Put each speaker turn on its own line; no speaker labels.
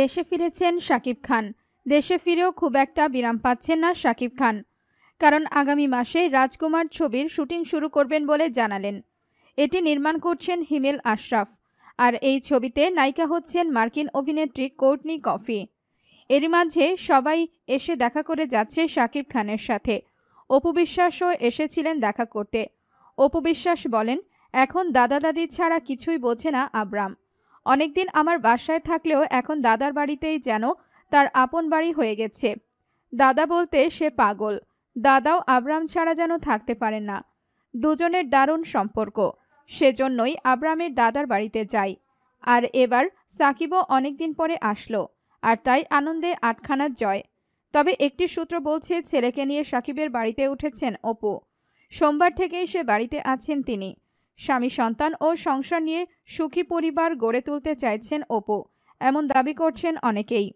দেশে ফিরেছেন শাকিব খান। দেশে ফিরেও খুব একটা বিরাম পাচ্ছেন না শাকিব খান। কারণ আগামী মাসে রাজকুমার ছবির শুটিং শুরু করবেন বলে জানালেন। এটি নির্মাণ করছেন হিমেল আশরাফ। আর এই ছবিতে নায়িকা হচ্ছেন মার্কিন অভিনেত্রী কোর্টনি কফি। এরই মাঝে সবাই এসে দেখা করে যাচ্ছে শাকিব খানের সাথে। অপু বিশ্বাসও এসেছিলেন দেখা করতে। অপু বিশ্বাস বলেন, এখন দাদা দাদি ছাড়া কিছুই বোঝে না আব্রাম। অনেকদিন আমার বাসায় থাকলেও এখন দাদার বাড়িতেই যেন তার আপন বাড়ি হয়ে গেছে। দাদা বলতে সে পাগল। দাদাও আব্রাম ছাড়া যেন থাকতে পারেন না। দুজনের দারুণ সম্পর্ক। সেজন্যই আব্রামের দাদার বাড়িতে যাই। আর এবার সাকিবও অনেকদিন পরে আসলো, আর তাই আনন্দে আটখানার জয়। তবে একটি সূত্র বলছে, ছেলেকে নিয়ে সাকিবের বাড়িতে উঠেছেন অপু। সোমবার থেকেই সে বাড়িতে আছেন তিনি। স্বামী সন্তান ও সংসার নিয়ে সুখী পরিবার গড়ে তুলতে চাইছেন ওপো এমন দাবি করছেন অনেকেই।